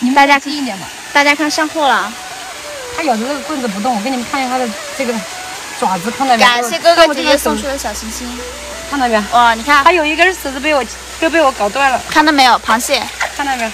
你们大家近一点吧。大家看上货了它咬着这个棍子不动我给你们看一下它的这个爪子看到没有感谢哥哥姐姐送出的小星星看到没有哇你看它有一根绳子被我都被我搞断了。看到没有？螃蟹。看到没有？